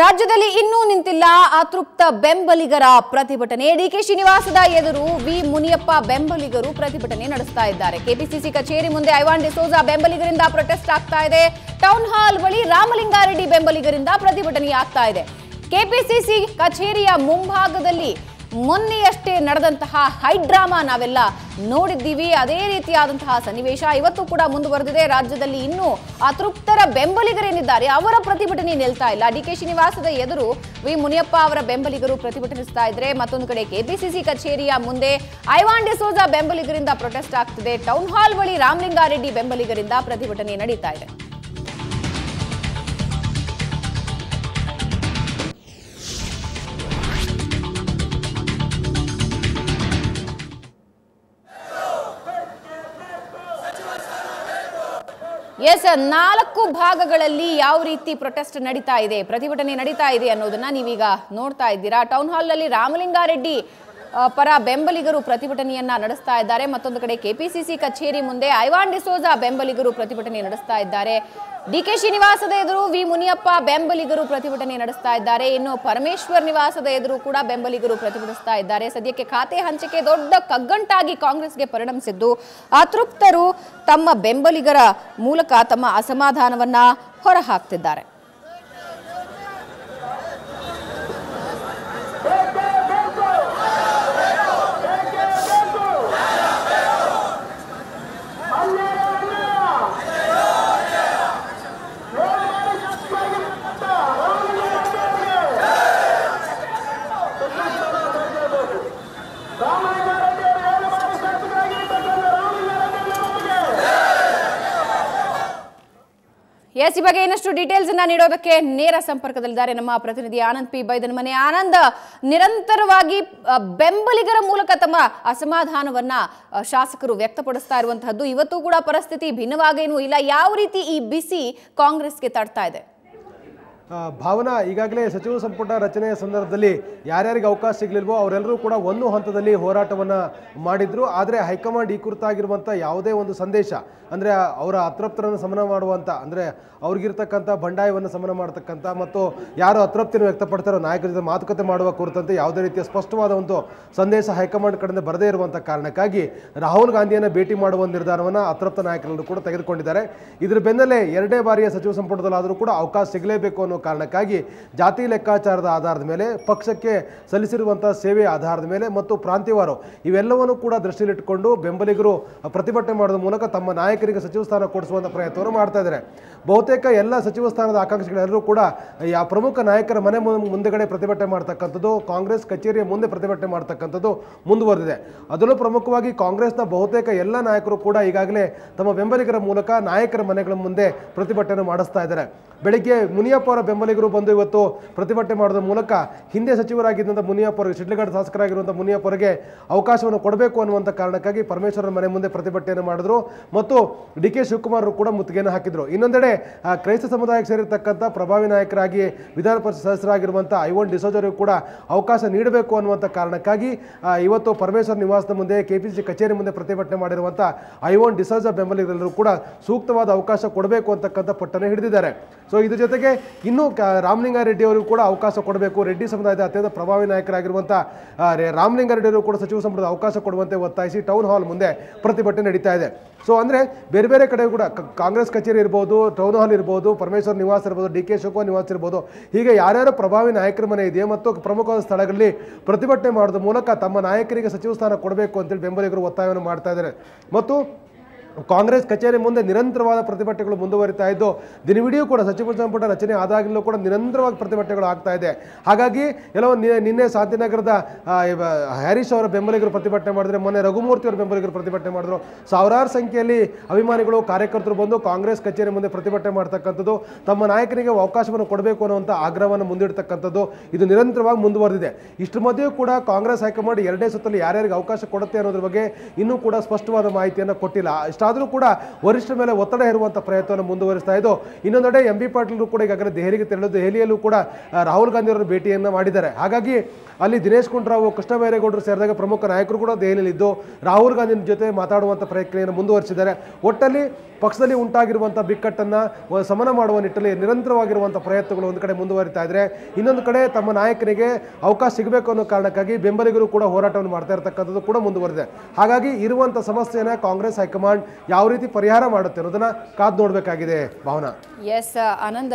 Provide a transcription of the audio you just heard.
ರಾಜ್ಯದಲ್ಲಿ ಇನ್ನೂ ನಿಂತಿಲ್ಲ ಅತೃಪ್ತ ಬೆಂಬಲಿಗರ ಪ್ರತಿಭಟನೆ. ಡಿಕೆ ಶ್ರೀನಿವಾಸದ ಎದುರು ವಿ. ಮುನಿಯಪ್ಪ ಬೆಂಬಲಿಗರು ಪ್ರತಿಭಟನೆ ನಡೆಸ್ತಾ ಇದ್ದಾರೆ. ಕೆಪಿಸಿಸಿ ಕಚೇರಿ ಮುಂದೆ ಐವಾನ್ ಡಿಸೋಜಾ ಬೆಂಬಲಿಗರಿಂದ ಪ್ರೊಟೆಸ್ಟ್ ಆಗ್ತಾ ಇದೆ. ಟೌನ್ ಹಾಲ್ ಬಳಿ ರಾಮಲಿಂಗಾರೆಡ್ಡಿ ಬೆಂಬಲಿಗರಿಂದ ಪ್ರತಿಭಟನೆ ಆಗ್ತಾ ಇದೆ. ಕೆಪಿಸಿಸಿ ಕಚೇರಿಯ ಮುಂಭಾಗದಲ್ಲಿ ಮೊನ್ನೆಯಷ್ಟೇ ನಡೆದಂತಹ ಹೈಡ್ರಾಮಾ ನಾವೆಲ್ಲ ನೋಡಿದ್ದೀವಿ. ಅದೇ ರೀತಿಯಾದಂತಹ ಸನ್ನಿವೇಶ ಇವತ್ತು ಕೂಡ ಮುಂದುವರೆದಿದೆ. ರಾಜ್ಯದಲ್ಲಿ ಇನ್ನೂ ಅತೃಪ್ತರ ಬೆಂಬಲಿಗರೇನಿದ್ದಾರೆ? ಅವರ ಪ್ರತಿಭಟನೆ ನಿಲ್ತಾ ಇಲ್ಲ. ಡಿ ಕೆ ಶ್ರೀನಿವಾಸದ ಎದುರು ವಿ ಮುನಿಯಪ್ಪ ಅವರ ಬೆಂಬಲಿಗರು ಪ್ರತಿಭಟನಿಸ್ತಾ ಇದ್ರೆ ಮತ್ತೊಂದು ಕಡೆ ಕೆಪಿಸಿಸಿ ಕಚೇರಿಯ ಮುಂದೆ ಐವಾನ್ ಡಿಸೋಜಾ ಬೆಂಬಲಿಗರಿಂದ ಪ್ರೊಟೆಸ್ಟ್ ಆಗ್ತಿದೆ. ಟೌನ್ ಹಾಲ್ ಬಳಿ ರಾಮಲಿಂಗಾರೆಡ್ಡಿ ಬೆಂಬಲಿಗರಿಂದ ಪ್ರತಿಭಟನೆ ನಡೀತಾ ಇದೆ. ಎಸ್ ನಾಲ್ಕು ಭಾಗಗಳಲ್ಲಿ ಯಾವ ರೀತಿ ಪ್ರೊಟೆಸ್ಟ್ ನಡೀತಾ ಇದೆ, ಪ್ರತಿಭಟನೆ ನಡೀತಾ ಇದೆ ಅನ್ನೋದನ್ನ ನೀವೀಗ ನೋಡ್ತಾ ಇದ್ದೀರಾ? ಟೌನ್ ಹಾಲ್ನಲ್ಲಿ ರಾಮಲಿಂಗಾರೆಡ್ಡಿ ಪರ ಬೆಂಬಲಿಗರು ಪ್ರತಿಭಟನೆಯನ್ನ ನಡೆಸ್ತಾ ಇದ್ದಾರೆ. ಮತ್ತೊಂದು ಕಡೆ ಕೆಪಿಸಿಸಿ ಕಚೇರಿ ಮುಂದೆ ಐವಾನ್ ಡಿಸೋಜಾ ಬೆಂಬಲಿಗರು ಪ್ರತಿಭಟನೆ ನಡೆಸ್ತಾ ಇದ್ದಾರೆ. ಡಿ ಕೆ ಶ್ರೀನಿವಾಸದ ಎದುರು ವಿ ಮುನಿಯಪ್ಪ ಬೆಂಬಲಿಗರು ಪ್ರತಿಭಟನೆ ನಡೆಸ್ತಾ ಇದ್ದಾರೆ. ಇನ್ನು ಪರಮೇಶ್ವರ್ ನಿವಾಸದ ಎದುರು ಕೂಡ ಬೆಂಬಲಿಗರು ಪ್ರತಿಭಟಿಸ್ತಾ ಇದ್ದಾರೆ. ಸದ್ಯಕ್ಕೆ ಖಾತೆ ಹಂಚಿಕೆ ದೊಡ್ಡ ಕಗ್ಗಂಟಾಗಿ ಕಾಂಗ್ರೆಸ್ಗೆ ಪರಿಣಮಿಸಿದ್ದು, ಅತೃಪ್ತರು ತಮ್ಮ ಬೆಂಬಲಿಗರ ಮೂಲಕ ತಮ್ಮ ಅಸಮಾಧಾನವನ್ನ ಹೊರಹಾಕ್ತಿದ್ದಾರೆ. ಎಸ್ ಈ ಬಗ್ಗೆ ಇನ್ನಷ್ಟು ಡೀಟೇಲ್ಸ್ ಅನ್ನ ನೀಡೋದಕ್ಕೆ ನೇರ ಸಂಪರ್ಕದಲ್ಲಿದ್ದಾರೆ ನಮ್ಮ ಪ್ರತಿನಿಧಿ ಆನಂದ್ ಪಿ. ಬೈದನ್ ಮನೆ. ಆನಂದ್, ನಿರಂತರವಾಗಿ ಬೆಂಬಲಿಗರ ಮೂಲಕ ತಮ್ಮ ಅಸಮಾಧಾನವನ್ನ ಶಾಸಕರು ವ್ಯಕ್ತಪಡಿಸ್ತಾ ಇರುವಂತಹದ್ದು. ಇವತ್ತು ಕೂಡ ಪರಿಸ್ಥಿತಿ ಭಿನ್ನವಾಗೇನೂ ಇಲ್ಲ. ಯಾವ ರೀತಿ ಈ ಬಿಸಿ ಕಾಂಗ್ರೆಸ್ಗೆ ತಡ್ತಾ ಇದೆ? ಭಾವನಾ, ಈಗಾಗಲೇ ಸಚಿವ ಸಂಪುಟ ರಚನೆಯ ಸಂದರ್ಭದಲ್ಲಿ ಯಾರ್ಯಾರಿಗೆ ಅವಕಾಶ ಸಿಗಲಿಲ್ವೋ ಅವರೆಲ್ಲರೂ ಕೂಡ ಒಂದು ಹಂತದಲ್ಲಿ ಹೋರಾಟವನ್ನು ಮಾಡಿದ್ರು. ಆದರೆ ಹೈಕಮಾಂಡ್ ಈ ಕುರಿತಾಗಿರುವಂಥ ಯಾವುದೇ ಒಂದು ಸಂದೇಶ, ಅಂದರೆ ಅವರ ಅತೃಪ್ತರನ್ನು ಸಮನ ಮಾಡುವಂಥ ಅಂದರೆ ಅವ್ರಿಗಿರ್ತಕ್ಕಂಥ ಬಂಡಾಯವನ್ನು ಸಮನ ಮಾಡತಕ್ಕಂಥ ಮತ್ತು ಯಾರು ಅತೃಪ್ತಿಯನ್ನು ವ್ಯಕ್ತಪಡ್ತಾರೋ ನಾಯಕರ ಜೊತೆ ಮಾತುಕತೆ ಮಾಡುವ ಕುರಿತಂತೆ ಯಾವುದೇ ರೀತಿಯ ಸ್ಪಷ್ಟವಾದ ಒಂದು ಸಂದೇಶ ಹೈಕಮಾಂಡ್ ಕಡೆಯಿಂದ ಬರದೇ ಇರುವಂಥ ಕಾರಣಕ್ಕಾಗಿ ರಾಹುಲ್ ಗಾಂಧಿಯನ್ನು ಭೇಟಿ ಮಾಡುವ ನಿರ್ಧಾರವನ್ನು ಅತೃಪ್ತ ನಾಯಕರಲ್ಲೂ ಕೂಡ ತೆಗೆದುಕೊಂಡಿದ್ದಾರೆ. ಇದರ ಬೆನ್ನಲ್ಲೇ ಎರಡೇ ಬಾರಿಯ ಸಚಿವ ಸಂಪುಟದಲ್ಲಾದರೂ ಕೂಡ ಅವಕಾಶ ಸಿಗಲೇಬೇಕು ಅನ್ನೋ ಕಾರಣಕ್ಕಾಗಿ ಜಾತಿ ಲೆಕ್ಕಾಚಾರದ ಆಧಾರದ ಮೇಲೆ, ಪಕ್ಷಕ್ಕೆ ಸಲ್ಲಿಸಿರುವಂಥ ಸೇವೆ ಆಧಾರದ ಮೇಲೆ ಮತ್ತು ಪ್ರಾಂತ್ಯವಾರು ಇವೆಲ್ಲವನ್ನು ಕೂಡ ದೃಷ್ಟಿಯಲ್ಲಿಟ್ಟುಕೊಂಡು ಬೆಂಬಲಿಗರು ಪ್ರತಿಭಟನೆ ಮಾಡೋದ್ರ ಮೂಲಕ ತಮ್ಮ ನಾಯಕರಿಗೆ ಸಚಿವ ಸ್ಥಾನ ಕೊಡಿಸುವಂಥ ಪ್ರಯತ್ನವನ್ನು ಮಾಡ್ತಾ ಇದ್ದಾರೆ. ಬಹುತೇಕ ಎಲ್ಲ ಸಚಿವ ಸ್ಥಾನದ ಆಕಾಂಕ್ಷಿಗಳೆಲ್ಲರೂ ಕೂಡ ಯಾವ ಪ್ರಮುಖ ನಾಯಕರ ಮನೆ ಮುಂದೆಗಡೆ ಪ್ರತಿಭಟನೆ ಮಾಡ್ತಕ್ಕಂಥದ್ದು, ಕಾಂಗ್ರೆಸ್ ಕಚೇರಿಯ ಮುಂದೆ ಪ್ರತಿಭಟನೆ ಮಾಡ್ತಕ್ಕಂಥದ್ದು ಮುಂದುವರೆದಿದೆ. ಅದರಲ್ಲೂ ಪ್ರಮುಖವಾಗಿ ಕಾಂಗ್ರೆಸ್ನ ಬಹುತೇಕ ಎಲ್ಲ ನಾಯಕರು ಕೂಡ ಈಗಾಗಲೇ ತಮ್ಮ ಬೆಂಬಲಿಗರ ಮೂಲಕ ನಾಯಕರ ಮನೆಗಳ ಮುಂದೆ ಪ್ರತಿಭಟನೆ ಮಾಡಿಸ್ತಾ ಇದ್ದಾರೆ. ಬೆಳಿಗ್ಗೆ ಮುನಿಯಪ್ಪ ಅವರ ಬೆಂಬಲಿಗರು ಬಂದು ಇವತ್ತು ಪ್ರತಿಭಟನೆ ಮಾಡೋದ್ರ ಮೂಲಕ ಹಿಂದೆ ಸಚಿವರಾಗಿದ್ದಂಥ ಮುನಿಯಪ್ಪ ಅವರಿಗೆ ಶಿಡ್ಲಘಟ್ಟ ಶಾಸಕರಾಗಿರುವಂಥ ಮುನಿಯಪ್ಪ ಅವಕಾಶವನ್ನು ಕೊಡಬೇಕು ಅನ್ನುವಂಥ ಕಾರಣಕ್ಕಾಗಿ ಪರಮೇಶ್ವರ ಮನೆ ಮುಂದೆ ಪ್ರತಿಭಟನೆಯನ್ನು ಮಾಡಿದ್ರು. ಮತ್ತು ಡಿ ಕೆ ಶಿವಕುಮಾರ್ ಕೂಡ ಮುತ್ತಿಗೆಯನ್ನು ಹಾಕಿದ್ರು. ಇನ್ನೊಂದೆಡೆ ಕ್ರೈಸ್ತ ಸಮುದಾಯಕ್ಕೆ ಸೇರಿರ್ತಕ್ಕಂಥ ಪ್ರಭಾವಿ ನಾಯಕರಾಗಿ ವಿಧಾನ ಪರಿಷತ್ ಸದಸ್ಯರಾಗಿರುವಂಥ ಐವನ್ ಡಿಸೋಜರಿಗೂ ಕೂಡ ಅವಕಾಶ ನೀಡಬೇಕು ಅನ್ನುವಂಥ ಕಾರಣಕ್ಕಾಗಿ ಇವತ್ತು ಪರಮೇಶ್ವರ ನಿವಾಸದ ಮುಂದೆ ಕೆ ಕಚೇರಿ ಮುಂದೆ ಪ್ರತಿಭಟನೆ ಮಾಡಿರುವಂಥ ಐವನ್ ಡಿಸೋಜ ಬೆಂಬಲಿಗರೆಲ್ಲರೂ ಕೂಡ ಸೂಕ್ತವಾದ ಅವಕಾಶ ಕೊಡಬೇಕು ಅಂತಕ್ಕಂಥ ಪಟ್ಟನೆ ಹಿಡಿದಿದ್ದಾರೆ. ಸೊ ಇದ್ರ ಜೊತೆಗೆ ಇನ್ನೂ ರಾಮಲಿಂಗಾರೆಡ್ಡಿ ಅವರಿಗೂ ಕೂಡ ಅವಕಾಶ ಕೊಡಬೇಕು. ರೆಡ್ಡಿ ಸಮುದಾಯದ ಅತ್ಯಂತ ಪ್ರಭಾವಿ ನಾಯಕರಾಗಿರುವಂಥ ರಾಮಲಿಂಗಾರೆಡ್ಡಿ ಅವರು ಕೂಡ ಸಚಿವ ಸಂಪುಟದ ಅವಕಾಶ ಕೊಡುವಂತೆ ಒತ್ತಾಯಿಸಿ ಟೌನ್ ಹಾಲ್ ಮುಂದೆ ಪ್ರತಿಭಟನೆ ನಡೀತಾ ಇದೆ. ಸೊ ಅಂದರೆ ಬೇರೆ ಬೇರೆ ಕಡೆ ಕೂಡ ಕಾಂಗ್ರೆಸ್ ಕಚೇರಿ ಇರ್ಬೋದು, ಟೌನ್ ಹಾಲ್ ಇರ್ಬೋದು, ಪರಮೇಶ್ವರ್ ನಿವಾಸ ಇರ್ಬೋದು, ಡಿ ಕೆ ಶಿವಕುಮಾರ್ ನಿವಾಸ ಇರ್ಬೋದು, ಹೀಗೆ ಯಾರ್ಯಾರು ಪ್ರಭಾವಿ ನಾಯಕರ ಮನೆ ಇದೆಯೋ ಮತ್ತು ಪ್ರಮುಖವಾದ ಸ್ಥಳಗಳಲ್ಲಿ ಪ್ರತಿಭಟನೆ ಮಾಡೋದ್ರ ಮೂಲಕ ತಮ್ಮ ನಾಯಕರಿಗೆ ಸಚಿವ ಸ್ಥಾನ ಕೊಡಬೇಕು ಅಂತೇಳಿ ಬೆಂಬಲಿಗರು ಒತ್ತಾಯವನ್ನು ಮಾಡ್ತಾ ಇದ್ದಾರೆ. ಮತ್ತು ಕಾಂಗ್ರೆಸ್ ಕಚೇರಿ ಮುಂದೆ ನಿರಂತರವಾದ ಪ್ರತಿಭಟನೆಗಳು ಮುಂದುವರಿತಾ ಇದ್ದು ದಿನವಿಡಿಯೂ ಕೂಡ ಸಚಿವ ಸಂಪುಟ ರಚನೆ ಆದಾಗಲೂ ಕೂಡ ನಿರಂತರವಾಗಿ ಪ್ರತಿಭಟನೆಗಳು ಆಗ್ತಾ ಇದೆ. ಹಾಗಾಗಿ ಎಲ್ಲೋ ನಿನ್ನೆ ಶಾಂತಿನಗರದ ಹ್ಯಾರಿಸ್ ಅವರ ಬೆಂಬಲಿಗರು ಪ್ರತಿಭಟನೆ ಮಾಡಿದ್ರೆ, ಮೊನ್ನೆ ರಘುಮೂರ್ತಿ ಅವರ ಬೆಂಬಲಿಗರು ಪ್ರತಿಭಟನೆ ಮಾಡಿದ್ರು. ಸಾವಿರಾರು ಸಂಖ್ಯೆಯಲ್ಲಿ ಅಭಿಮಾನಿಗಳು, ಕಾರ್ಯಕರ್ತರು ಬಂದು ಕಾಂಗ್ರೆಸ್ ಕಚೇರಿ ಮುಂದೆ ಪ್ರತಿಭಟನೆ ಮಾಡ್ತಕ್ಕಂಥದ್ದು, ತಮ್ಮ ನಾಯಕನಿಗೆ ಅವಕಾಶವನ್ನು ಕೊಡಬೇಕು ಅನ್ನುವಂಥ ಆಗ್ರಹವನ್ನು ಮುಂದಿಡ್ತಕ್ಕಂಥದ್ದು, ಇದು ನಿರಂತರವಾಗಿ ಮುಂದುವರೆದಿದೆ. ಇಷ್ಟರ ಮಧ್ಯೆಯೂ ಕೂಡ ಕಾಂಗ್ರೆಸ್ ಹೈಕಮಾಂಡ್ ಎರಡನೇ ಸುತ್ತಲ್ಲಿ ಯಾರ್ಯಾರಿಗೆ ಅವಕಾಶ ಕೊಡುತ್ತೆ ಅನ್ನೋದ್ರ ಬಗ್ಗೆ ಇನ್ನೂ ಕೂಡ ಸ್ಪಷ್ಟವಾದ ಮಾಹಿತಿಯನ್ನು ಕೊಟ್ಟಿಲ್ಲ. ಇಷ್ಟ ಅಷ್ಟಾದರೂ ಕೂಡ ವರಿಷ್ಠರ ಮೇಲೆ ಒತ್ತಡ ಹೇರುವಂಥ ಪ್ರಯತ್ನವನ್ನು ಮುಂದುವರಿಸ್ತಾ ಇದ್ದು, ಇನ್ನೊಂದೆಡೆ ಎಂ ಬಿ ಪಾಟೀಲ್ ಕೂಡ ಈಗಾಗಲೇ ದೆಹಲಿಗೆ ತೆರಳಿದ್ದು, ದೆಹಲಿಯಲ್ಲೂ ಕೂಡ ರಾಹುಲ್ ಗಾಂಧಿ ಅವರ ಭೇಟಿಯನ್ನು ಮಾಡಿದ್ದಾರೆ. ಹಾಗಾಗಿ ಅಲ್ಲಿ ದಿನೇಶ್ ಗುಂಡೂರಾವ್ ಕೃಷ್ಣ ಬೈರೇಗೌಡರು ಸೇರಿದಾಗ ಪ್ರಮುಖ ನಾಯಕರು ಕೂಡ ದೆಹಲಿಯಲ್ಲಿದ್ದು, ರಾಹುಲ್ ಗಾಂಧಿ ಜೊತೆ ಮಾತಾಡುವಂಥ ಪ್ರಯತ್ನೆಯನ್ನು ಮುಂದುವರಿಸಿದ್ದಾರೆ. ಒಟ್ಟಲ್ಲಿ ಪಕ್ಷದಲ್ಲಿ ಉಂಟಾಗಿರುವಂಥ ಬಿಕ್ಕಟ್ಟನ್ನು ಸಮನ ಮಾಡುವ ನಿಟ್ಟಲ್ಲಿ ನಿರಂತರವಾಗಿರುವಂಥ ಪ್ರಯತ್ನಗಳು ಒಂದು ಕಡೆ ಮುಂದುವರಿತಾ ಇದ್ದಾರೆ ಇನ್ನೊಂದು ಕಡೆ ತಮ್ಮ ನಾಯಕನಿಗೆ ಅವಕಾಶ ಸಿಗಬೇಕು ಅನ್ನೋ ಕಾರಣಕ್ಕಾಗಿ ಬೆಂಬಲಿಗರು ಕೂಡ ಹೋರಾಟವನ್ನು ಮಾಡ್ತಾ ಇರತಕ್ಕಂಥದ್ದು ಕೂಡ ಮುಂದುವರಿದೆ ಹಾಗಾಗಿ ಇರುವಂಥ ಸಮಸ್ಯೆಯನ್ನು ಕಾಂಗ್ರೆಸ್ ಹೈಕಮಾಂಡ್ ಯಾವ ರೀತಿ ಪರಿಹಾರ ಮಾಡುತ್ತೆ ಅನ್ನೋದನ್ನ ಕಾದು ನೋಡಬೇಕಾಗಿದೆ ಭಾವನಾ. ಎಸ್ ಆನಂದ